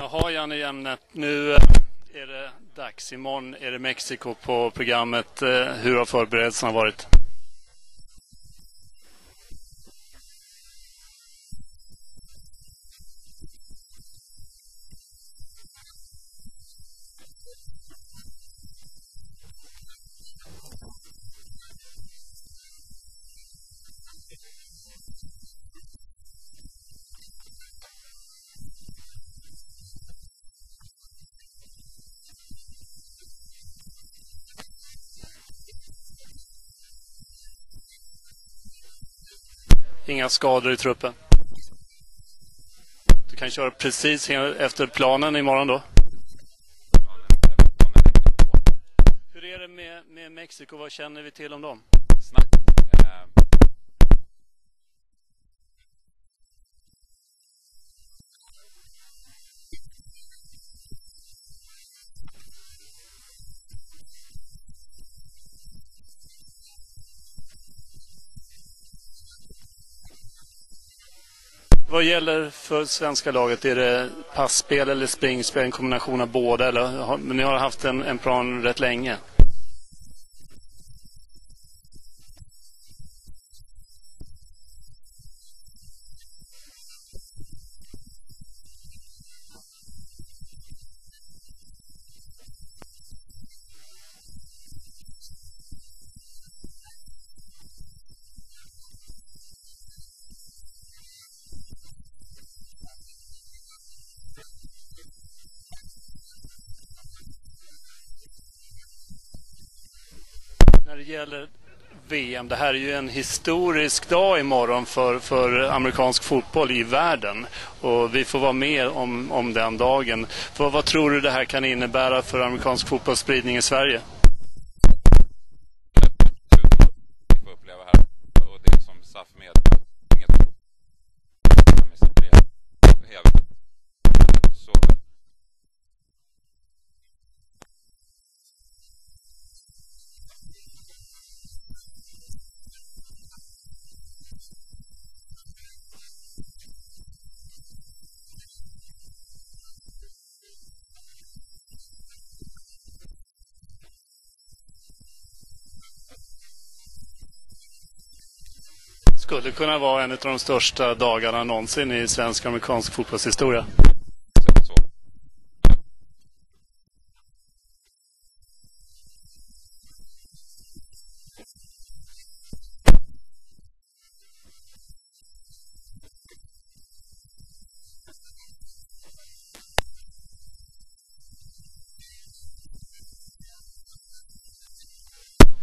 Jaha, Janne Jämnet. Nu eh, är det dags. Imorgon är det Mexiko på programmet. Eh, hur har förberedelserna varit? Inga skador i truppen? Du kan köra precis efter planen imorgon då? Hur är det med, med Mexiko? Vad känner vi till om dem? Snabbt. Vad gäller för svenska laget? Är det passspel eller springspel? En kombination av båda? Eller har, ni har haft en, en plan rätt länge? När det gäller VM, det här är ju en historisk dag imorgon för, för amerikansk fotboll i världen. Och vi får vara med om, om den dagen. För vad tror du det här kan innebära för amerikansk fotbollsspridning i Sverige? Skulle kunna vara en av de största dagarna någonsin i svensk och amerikansk fotbollshistoria.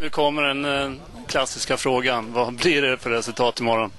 Nu kommer den eh, klassiska frågan. Vad blir det för resultat imorgon?